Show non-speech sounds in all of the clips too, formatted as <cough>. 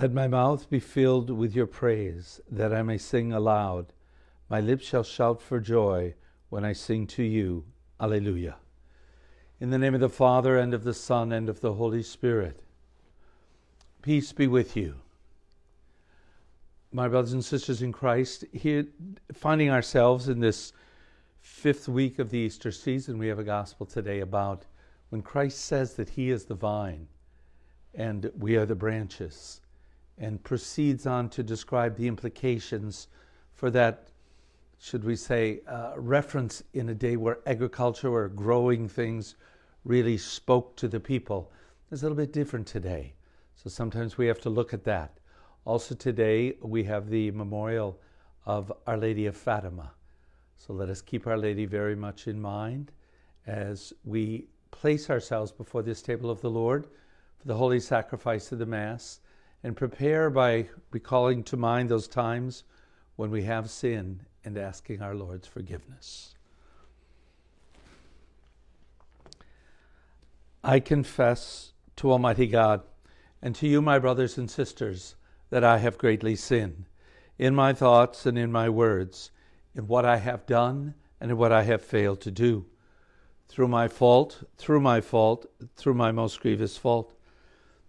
Let my mouth be filled with your praise, that I may sing aloud. My lips shall shout for joy when I sing to you. Alleluia. In the name of the Father, and of the Son, and of the Holy Spirit. Peace be with you. My brothers and sisters in Christ, here finding ourselves in this fifth week of the Easter season, we have a gospel today about when Christ says that He is the vine and we are the branches and proceeds on to describe the implications for that, should we say, uh, reference in a day where agriculture or growing things really spoke to the people. It's a little bit different today. So sometimes we have to look at that. Also, today we have the memorial of Our Lady of Fatima. So let us keep Our Lady very much in mind as we place ourselves before this table of the Lord for the holy sacrifice of the Mass and prepare by recalling to mind those times when we have sinned and asking our Lord's forgiveness. I confess to Almighty God and to you, my brothers and sisters, that I have greatly sinned in my thoughts and in my words, in what I have done and in what I have failed to do. Through my fault, through my fault, through my most grievous fault.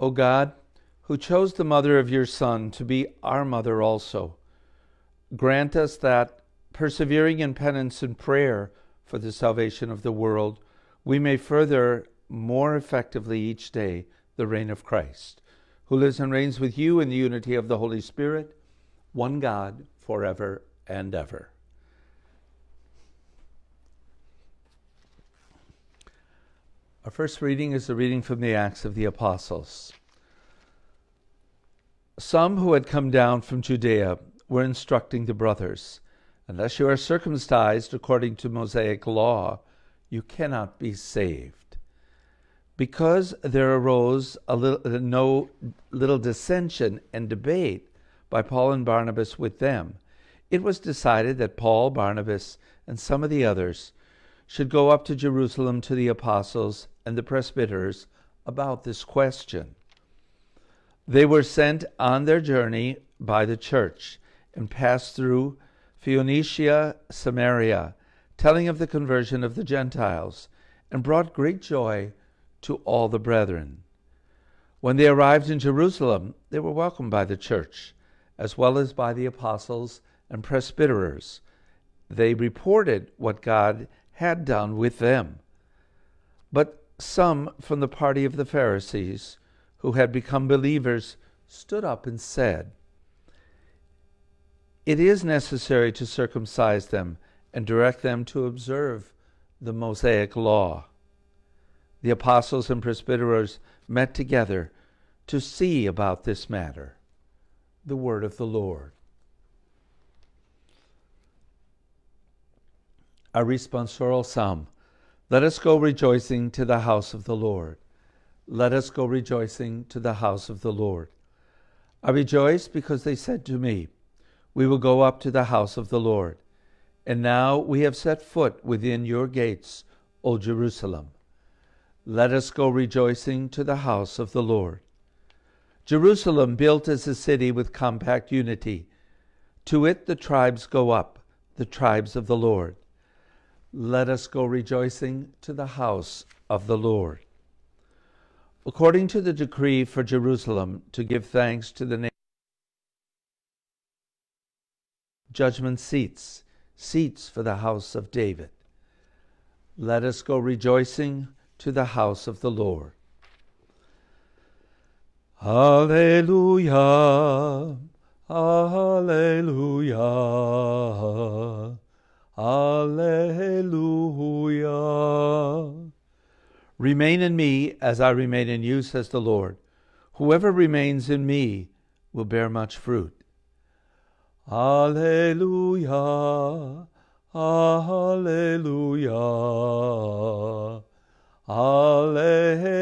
O God, who chose the mother of your Son to be our mother also, grant us that, persevering in penance and prayer for the salvation of the world, we may further more effectively each day the reign of Christ, who lives and reigns with you in the unity of the Holy Spirit, one God, forever and ever. Our first reading is a reading from the Acts of the Apostles. Some who had come down from Judea were instructing the brothers Unless you are circumcised according to Mosaic law, you cannot be saved. Because there arose a little, no little dissension and debate by Paul and Barnabas with them, it was decided that Paul, Barnabas, and some of the others should go up to Jerusalem to the apostles and the presbyters about this question. They were sent on their journey by the church and passed through Phoenicia, Samaria, telling of the conversion of the Gentiles, and brought great joy to all the brethren. When they arrived in Jerusalem, they were welcomed by the church, as well as by the apostles and presbyters. They reported what God had done with them. But some from the party of the Pharisees who had become believers stood up and said, It is necessary to circumcise them and direct them to observe the Mosaic law. The apostles and presbyters met together to see about this matter. The word of the Lord. Our responsorial psalm. Let us go rejoicing to the house of the Lord. Let us go rejoicing to the house of the Lord. I rejoice because they said to me, We will go up to the house of the Lord. And now we have set foot within your gates, O Jerusalem. Let us go rejoicing to the house of the Lord. Jerusalem built as a city with compact unity. To it the tribes go up, the tribes of the Lord. Let us go rejoicing to the house of the Lord. According to the decree for Jerusalem to give thanks to the name judgment seats seats for the house of David. Let us go rejoicing to the house of the Lord. Alleluia Alleluia Alleluia Remain in me as I remain in you, says the Lord. Whoever remains in me will bear much fruit. Alleluia, Alleluia, Alleluia.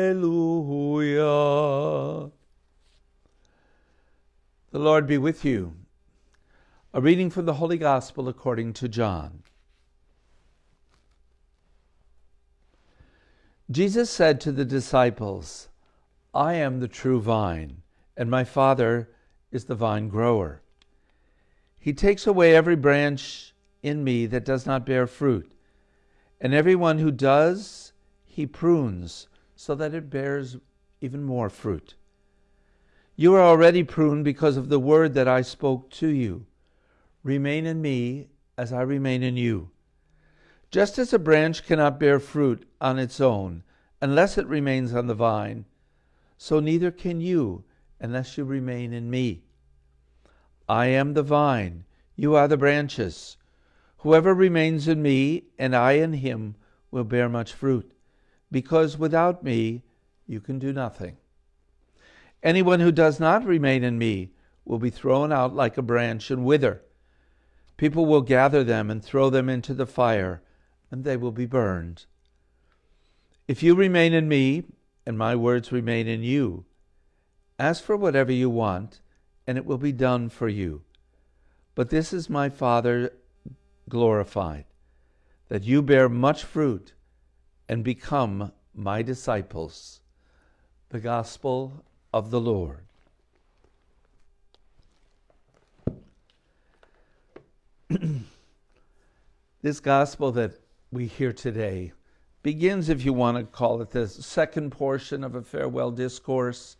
The Lord be with you. A reading from the Holy Gospel according to John. Jesus said to the disciples, I am the true vine, and my Father is the vine grower. He takes away every branch in me that does not bear fruit, and every one who does, he prunes so that it bears even more fruit. You are already pruned because of the word that I spoke to you. Remain in me as I remain in you. Just as a branch cannot bear fruit on its own unless it remains on the vine, so neither can you unless you remain in me. I am the vine, you are the branches. Whoever remains in me and I in him will bear much fruit, because without me you can do nothing. Anyone who does not remain in me will be thrown out like a branch and wither. People will gather them and throw them into the fire and they will be burned. If you remain in me, and my words remain in you, ask for whatever you want, and it will be done for you. But this is my Father glorified, that you bear much fruit and become my disciples. The Gospel of the Lord. <clears throat> this Gospel that we hear today begins, if you want to call it the second portion of a farewell discourse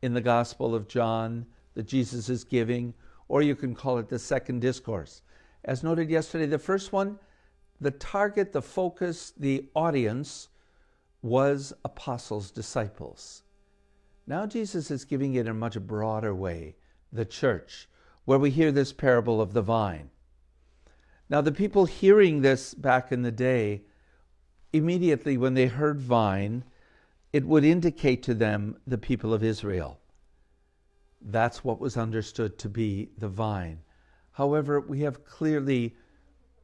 in the Gospel of John that Jesus is giving, or you can call it the second discourse. As noted yesterday, the first one, the target, the focus, the audience was apostles, disciples. Now Jesus is giving it in a much broader way, the church, where we hear this parable of the vine. Now, the people hearing this back in the day, immediately when they heard vine, it would indicate to them the people of Israel. That's what was understood to be the vine. However, we have clearly,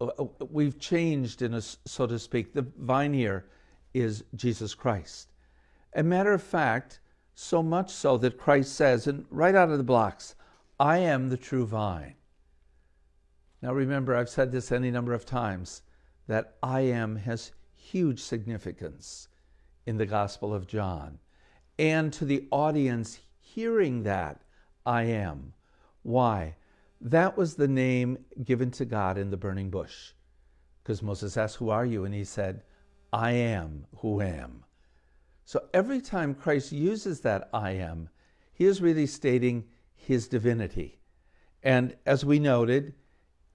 uh, uh, we've changed, in a, so to speak. The vine here is Jesus Christ. A matter of fact, so much so that Christ says, and right out of the blocks, I am the true vine. Now remember, I've said this any number of times that I am has huge significance in the Gospel of John. And to the audience hearing that, I am. Why? That was the name given to God in the burning bush. Because Moses asked, Who are you? And he said, I am who am. So every time Christ uses that I am, he is really stating his divinity. And as we noted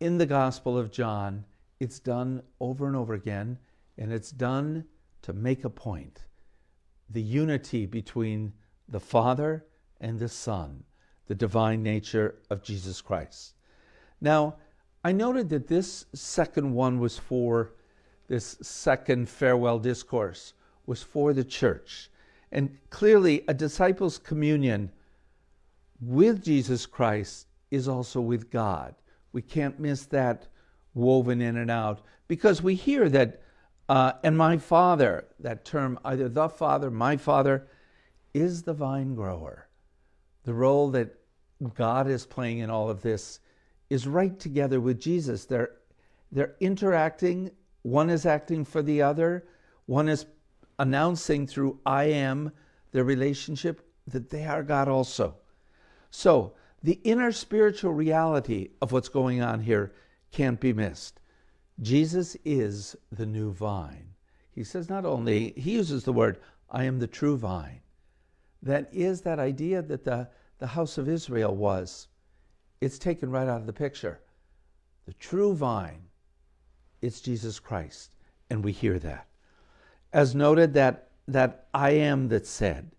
in the Gospel of John, it's done over and over again, and it's done to make a point the unity between the Father and the Son the divine nature of Jesus Christ. Now, I noted that this second one was for this second farewell discourse was for the church. And clearly, a disciples' communion with Jesus Christ is also with God. We can't miss that woven in and out because we hear that, uh, and my Father, that term, either the Father, my Father, is the vine grower the role that God is playing in all of this is right together with Jesus. They're, they're interacting, one is acting for the other, one is announcing through I am their relationship that they are God also. So, the inner spiritual reality of what's going on here can't be missed. Jesus is the new vine. He says not only, he uses the word, I am the true vine that is that idea that the, the house of Israel was. It's taken right out of the picture. The true vine, it's Jesus Christ. And we hear that. As noted, that, that I am that said.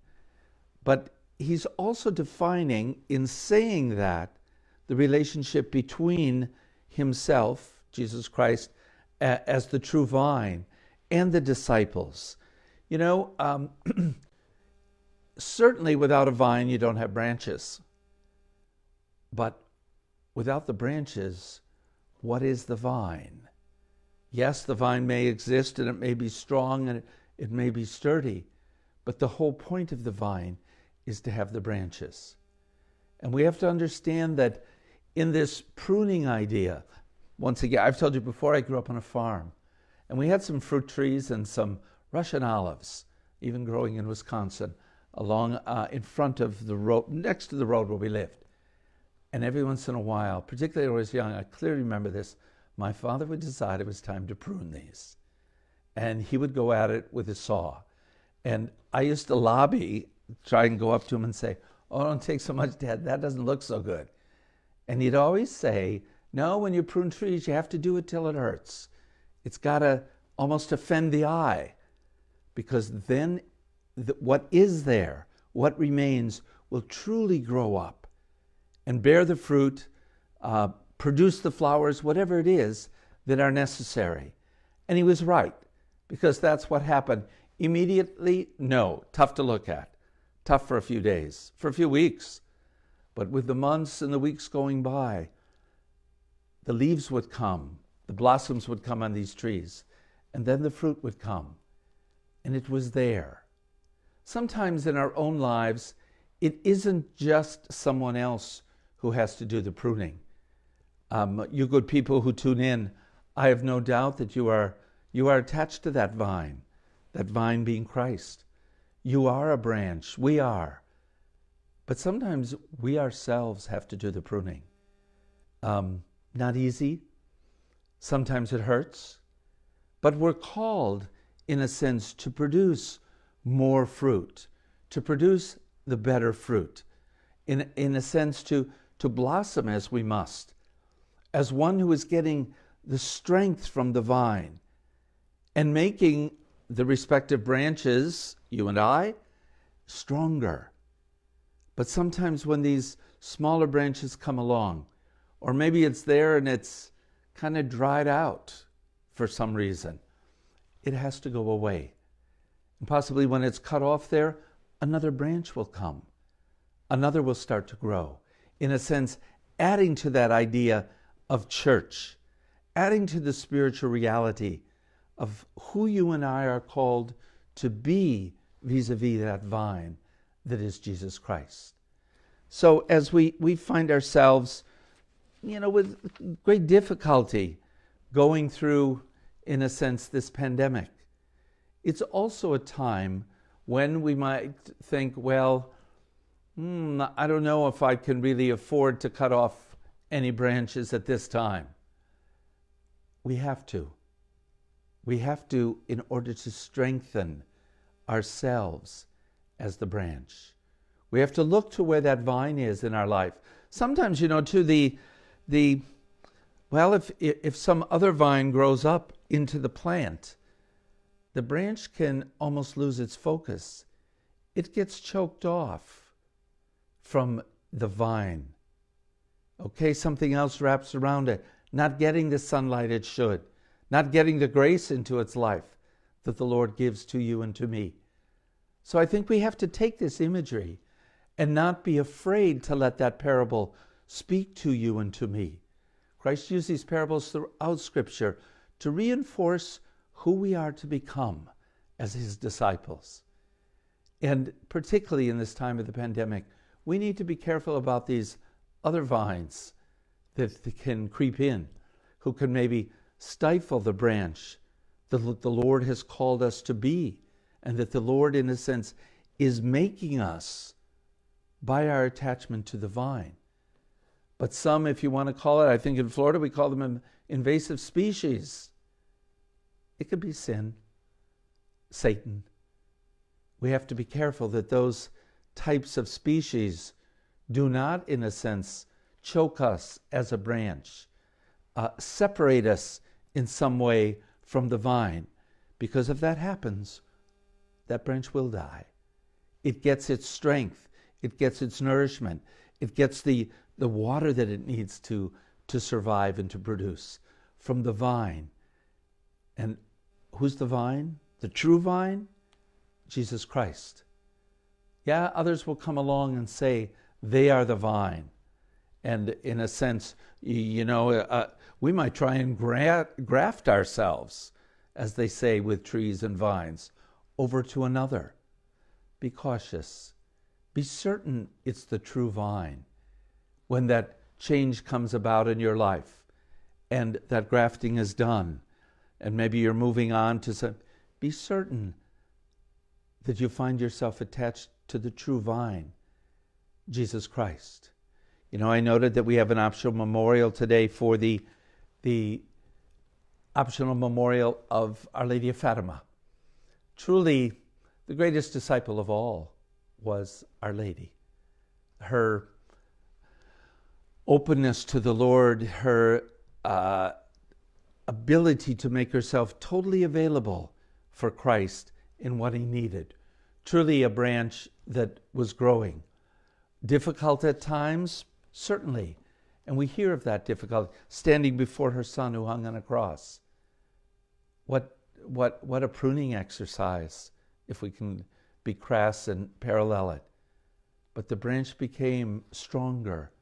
But he's also defining, in saying that, the relationship between himself, Jesus Christ, as the true vine, and the disciples. You know, um, <clears throat> certainly without a vine, you don't have branches. But without the branches, what is the vine? Yes, the vine may exist and it may be strong and it, may be sturdy, but the whole point of the vine is to have the branches. And we have to understand that in this pruning idea, once again, I've told you before, I grew up on a farm, and we had some fruit trees and some Russian olives, even growing in Wisconsin along uh, in front of the road, next to the road where we lived. And every once in a while, particularly when I was young, I clearly remember this, my father would decide it was time to prune these. And he would go at it with a saw. And I used to lobby, try and go up to him and say, Oh, don't take so much, Dad. That doesn't look so good. And he'd always say, No, when you prune trees, you have to do it till it hurts. It's got to almost offend the eye because then what is there, what remains, will truly grow up and bear the fruit, uh, produce the flowers, whatever it is that are necessary. And he was right, because that's what happened. Immediately, no, tough to look at, tough for a few days, for a few weeks. But with the months and the weeks going by, the leaves would come, the blossoms would come on these trees, and then the fruit would come. And it was there sometimes in our own lives, it isn't just someone else who has to do the pruning. Um, you good people who tune in, I have no doubt that you are you are attached to that vine, that vine being Christ. You are a branch. We are. But sometimes we ourselves have to do the pruning. Um, not easy. Sometimes it hurts. But we're called, in a sense, to produce more fruit, to produce the better fruit, in, in a sense, to, to blossom as we must, as one who is getting the strength from the vine and making the respective branches, you and I, stronger. But sometimes when these smaller branches come along, or maybe it's there and it's kind of dried out for some reason, it has to go away. And possibly when it's cut off there, another branch will come. Another will start to grow. In a sense, adding to that idea of church, adding to the spiritual reality of who you and I are called to be vis a vis that vine that is Jesus Christ. So as we, we find ourselves, you know, with great difficulty going through, in a sense, this pandemic, it's also a time when we might think, well, hmm, I don't know if I can really afford to cut off any branches at this time. We have to. We have to in order to strengthen ourselves as the branch. We have to look to where that vine is in our life. Sometimes, you know, to the the well, if if some other vine grows up into the plant, the branch can almost lose its focus. It gets choked off from the vine. Okay, something else wraps around it, not getting the sunlight it should, not getting the grace into its life that the Lord gives to you and to me. So I think we have to take this imagery and not be afraid to let that parable speak to you and to me. Christ used these parables throughout Scripture to reinforce who we are to become as his disciples. And particularly in this time of the pandemic, we need to be careful about these other vines that can creep in, who can maybe stifle the branch that the Lord has called us to be, and that the Lord, in a sense, is making us by our attachment to the vine. But some, if you want to call it, I think in Florida we call them invasive species. It could be sin, Satan. We have to be careful that those types of species do not, in a sense, choke us as a branch, uh, separate us in some way from the vine. Because if that happens, that branch will die. It gets its strength, it gets its nourishment, it gets the, the water that it needs to, to survive and to produce from the vine. And who's the vine? The true vine? Jesus Christ. Yeah, others will come along and say they are the vine. And in a sense, you know, uh, we might try and gra- graft ourselves, as they say with trees and vines, over to another. Be cautious. Be certain it's the true vine. When that change comes about in your life and that grafting is done, and maybe you're moving on to some, be certain that you find yourself attached to the true vine, Jesus Christ. You know, I noted that we have an optional memorial today for the, the optional memorial of Our Lady of Fatima. Truly, the greatest disciple of all was Our Lady. Her openness to the Lord, her uh, ability to make herself totally available for Christ in what he needed. Truly a branch that was growing. Difficult at times, certainly. And we hear of that difficulty, standing before her son who hung on a cross. What, what, what a pruning exercise, if we can be crass and parallel it. But the branch became stronger.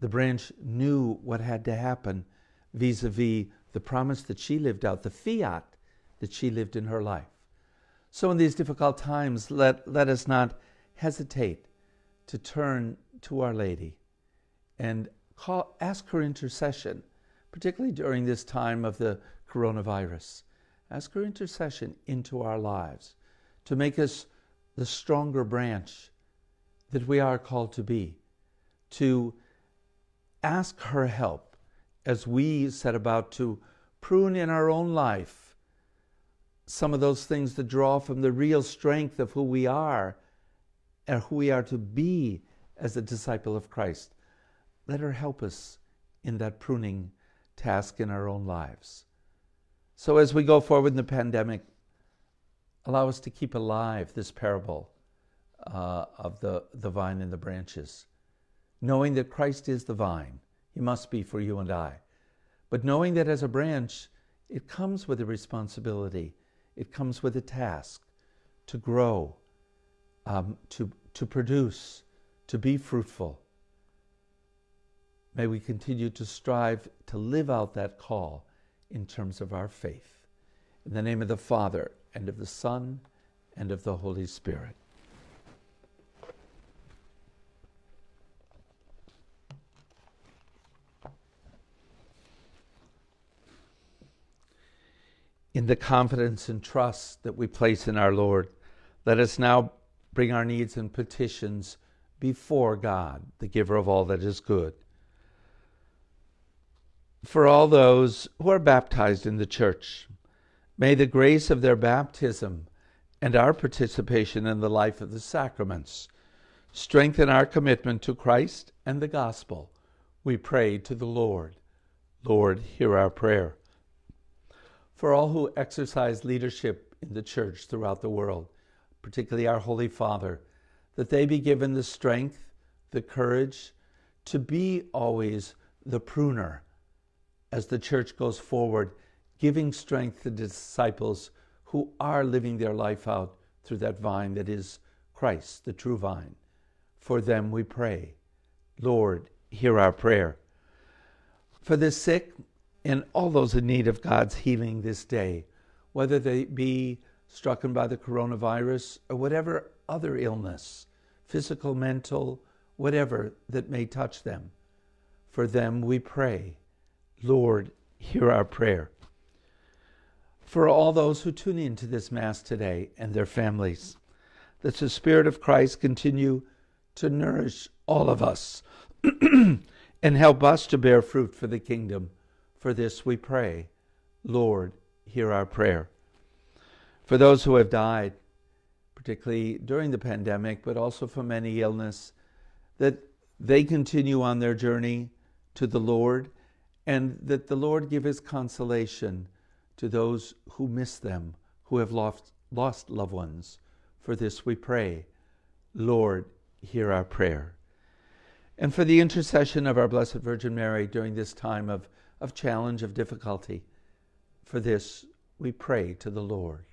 The branch knew what had to happen vis a vis the promise that she lived out, the fiat that she lived in her life. So, in these difficult times, let, let us not hesitate to turn to Our Lady and call, ask her intercession, particularly during this time of the coronavirus. Ask her intercession into our lives to make us the stronger branch that we are called to be, to ask her help as we set about to prune in our own life some of those things that draw from the real strength of who we are and who we are to be as a disciple of Christ. Let her help us in that pruning task in our own lives. So, as we go forward in the pandemic, allow us to keep alive this parable uh, of the, the vine and the branches, knowing that Christ is the vine. He must be for you and I. But knowing that as a branch, it comes with a responsibility, it comes with a task to grow, um, to, to produce, to be fruitful. May we continue to strive to live out that call in terms of our faith. In the name of the Father, and of the Son, and of the Holy Spirit. In the confidence and trust that we place in our Lord, let us now bring our needs and petitions before God, the giver of all that is good. For all those who are baptized in the church, may the grace of their baptism and our participation in the life of the sacraments strengthen our commitment to Christ and the gospel. We pray to the Lord. Lord, hear our prayer. For all who exercise leadership in the church throughout the world, particularly our Holy Father, that they be given the strength, the courage to be always the pruner as the church goes forward, giving strength to the disciples who are living their life out through that vine that is Christ, the true vine. For them we pray. Lord, hear our prayer. For the sick and all those in need of God's healing this day, whether they be struck by the coronavirus or whatever other illness, physical, mental, whatever that may touch them. For them we pray. Lord, hear our prayer. For all those who tune in to this Mass today and their families, that the Spirit of Christ continue to nourish all of us <clears throat> and help us to bear fruit for the kingdom. For this we pray. Lord, hear our prayer. For those who have died, particularly during the pandemic, but also from any illness, that they continue on their journey to the Lord and that the Lord give his consolation to those who miss them, who have lost, lost loved ones. For this we pray. Lord, hear our prayer. And for the intercession of our Blessed Virgin Mary during this time of, of challenge, of difficulty, for this we pray to the Lord.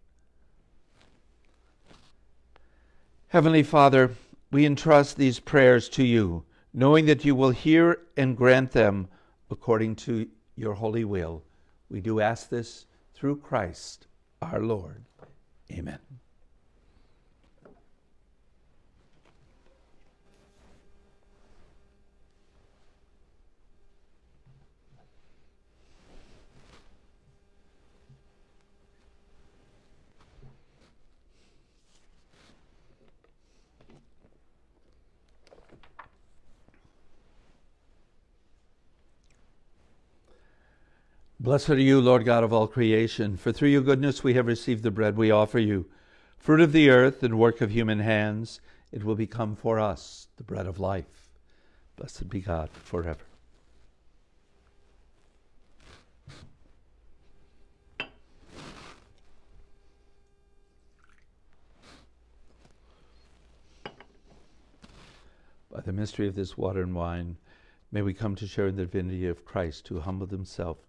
Heavenly Father, we entrust these prayers to you, knowing that you will hear and grant them according to your holy will. We do ask this through Christ our Lord. Amen. Blessed are you, Lord God of all creation, for through your goodness we have received the bread we offer you. Fruit of the earth and work of human hands, it will become for us the bread of life. Blessed be God forever. By the mystery of this water and wine, may we come to share in the divinity of Christ, who humbled himself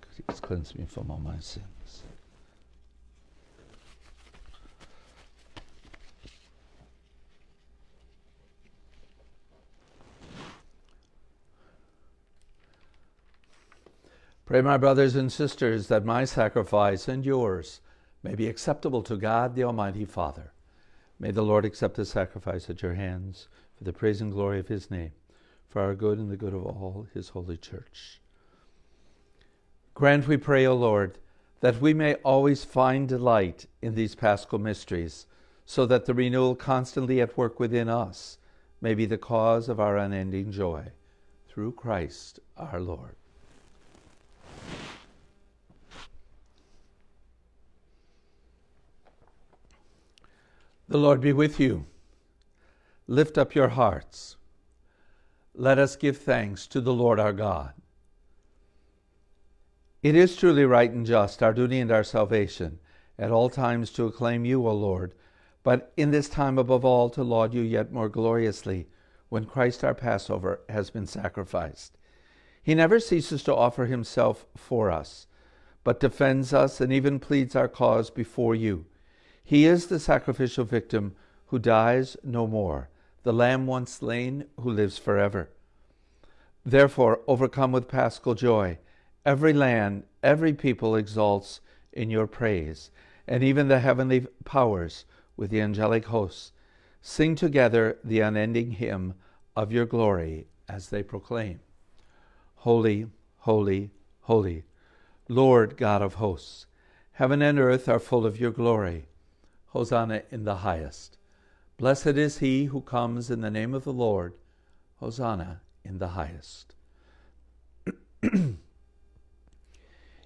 please cleanse me from all my sins. Pray, my brothers and sisters, that my sacrifice and yours may be acceptable to God, the Almighty Father. May the Lord accept the sacrifice at your hands for the praise and glory of his name, for our good and the good of all his holy church. Grant, we pray, O Lord, that we may always find delight in these paschal mysteries, so that the renewal constantly at work within us may be the cause of our unending joy. Through Christ our Lord. The Lord be with you. Lift up your hearts. Let us give thanks to the Lord our God. It is truly right and just, our duty and our salvation, at all times to acclaim you, O Lord, but in this time above all to laud you yet more gloriously when Christ our Passover has been sacrificed. He never ceases to offer himself for us, but defends us and even pleads our cause before you. He is the sacrificial victim who dies no more, the Lamb once slain who lives forever. Therefore, overcome with paschal joy, Every land, every people exalts in your praise, and even the heavenly powers with the angelic hosts sing together the unending hymn of your glory as they proclaim Holy, holy, holy, Lord God of hosts, heaven and earth are full of your glory. Hosanna in the highest. Blessed is he who comes in the name of the Lord. Hosanna in the highest. <clears throat>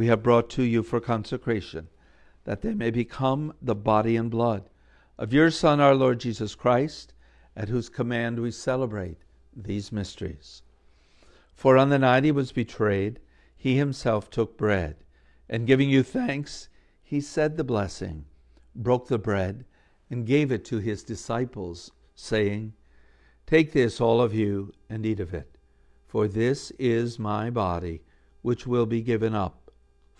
we have brought to you for consecration, that they may become the body and blood of your Son, our Lord Jesus Christ, at whose command we celebrate these mysteries. For on the night he was betrayed, he himself took bread, and giving you thanks, he said the blessing, broke the bread, and gave it to his disciples, saying, Take this, all of you, and eat of it, for this is my body, which will be given up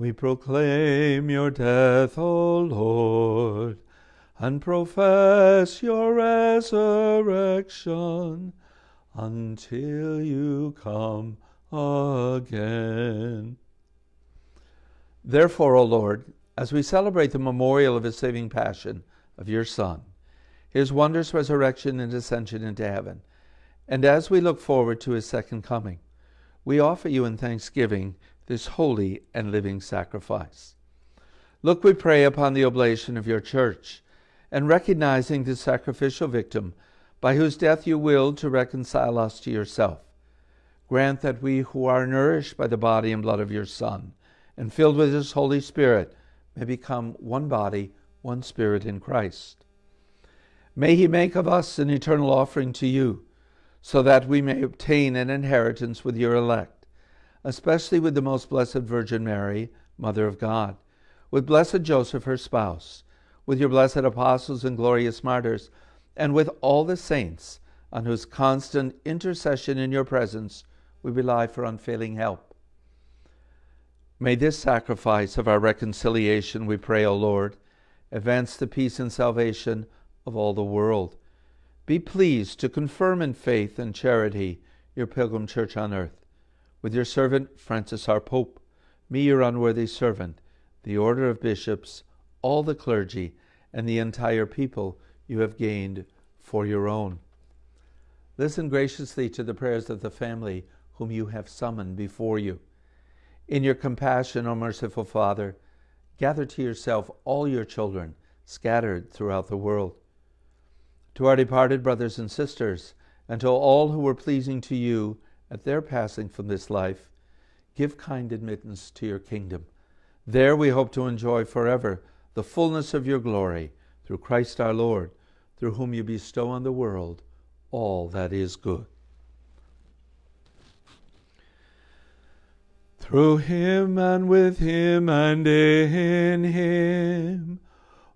We proclaim your death, O Lord, and profess your resurrection until you come again. Therefore, O Lord, as we celebrate the memorial of his saving passion of your Son, his wondrous resurrection and ascension into heaven, and as we look forward to his second coming, we offer you in thanksgiving this holy and living sacrifice. Look, we pray, upon the oblation of your church, and recognizing the sacrificial victim by whose death you willed to reconcile us to yourself. Grant that we who are nourished by the body and blood of your Son, and filled with his Holy Spirit, may become one body, one spirit in Christ. May he make of us an eternal offering to you, so that we may obtain an inheritance with your elect especially with the most blessed Virgin Mary, Mother of God, with blessed Joseph, her spouse, with your blessed apostles and glorious martyrs, and with all the saints on whose constant intercession in your presence we rely for unfailing help. May this sacrifice of our reconciliation, we pray, O Lord, advance the peace and salvation of all the world. Be pleased to confirm in faith and charity your pilgrim church on earth. With your servant Francis our Pope, me, your unworthy servant, the order of bishops, all the clergy, and the entire people you have gained for your own. Listen graciously to the prayers of the family whom you have summoned before you. In your compassion, O merciful Father, gather to yourself all your children scattered throughout the world. To our departed brothers and sisters, and to all who were pleasing to you at their passing from this life, give kind admittance to your kingdom. There we hope to enjoy forever the fullness of your glory through Christ our Lord, through whom you bestow on the world all that is good. Through him and with him and in him,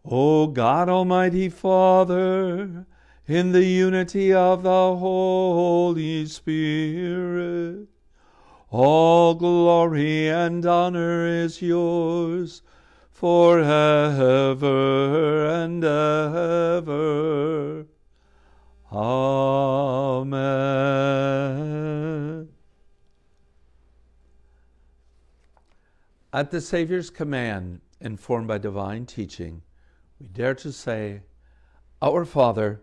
O God Almighty Father, in the unity of the Holy Spirit, all glory and honor is yours forever and ever. Amen. At the Savior's command, informed by divine teaching, we dare to say, Our Father,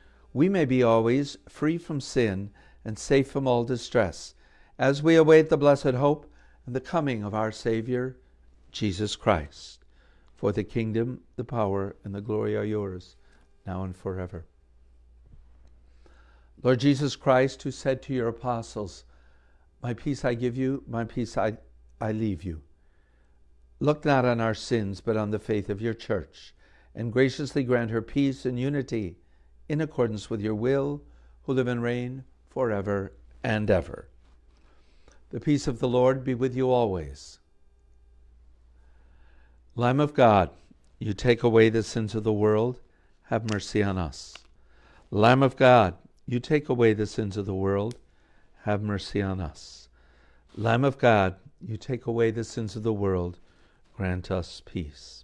we may be always free from sin and safe from all distress, as we await the blessed hope and the coming of our Savior, Jesus Christ. For the kingdom, the power, and the glory are yours now and forever. Lord Jesus Christ, who said to your apostles, My peace I give you, my peace I, I leave you. Look not on our sins, but on the faith of your church, and graciously grant her peace and unity in accordance with your will, who live and reign forever and ever. The peace of the Lord be with you always. Lamb of God, you take away the sins of the world have mercy on us. Lamb of God, you take away the sins of the world, have mercy on us. Lamb of God, you take away the sins of the world, grant us peace.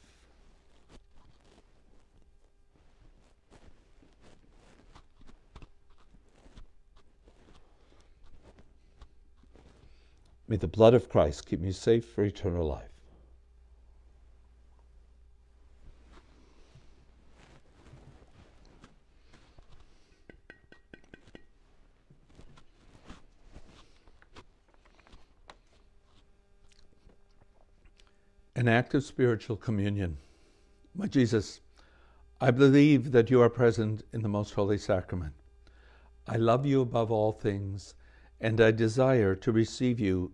May the blood of Christ keep me safe for eternal life. An act of spiritual communion. My Jesus, I believe that you are present in the most holy sacrament. I love you above all things, and I desire to receive you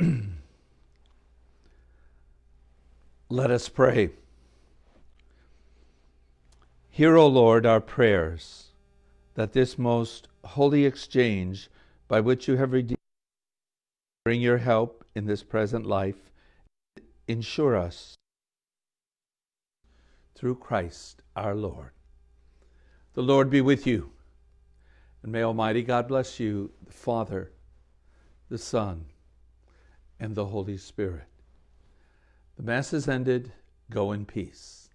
<clears throat> Let us pray. Hear, O Lord, our prayers, that this most holy exchange by which you have redeemed, bring your help in this present life, ensure us through Christ our Lord. The Lord be with you, and may Almighty God bless you, the Father, the Son, and the Holy Spirit. The Mass is ended. Go in peace.